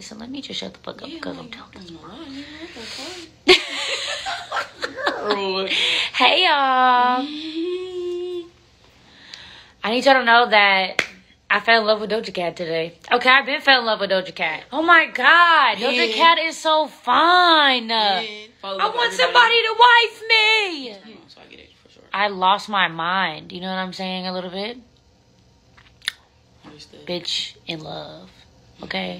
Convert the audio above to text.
so let me just shut the fuck up because I'm talking. this mine, Hey y'all. I need y'all to know that I fell in love with Doja Cat today. Okay, I've been fell in love with Doja Cat. Oh my god, Doja Cat is so fine. Yeah, I want somebody to wife me. I lost my mind. You know what I'm saying? A little bit. Bitch in love. Okay.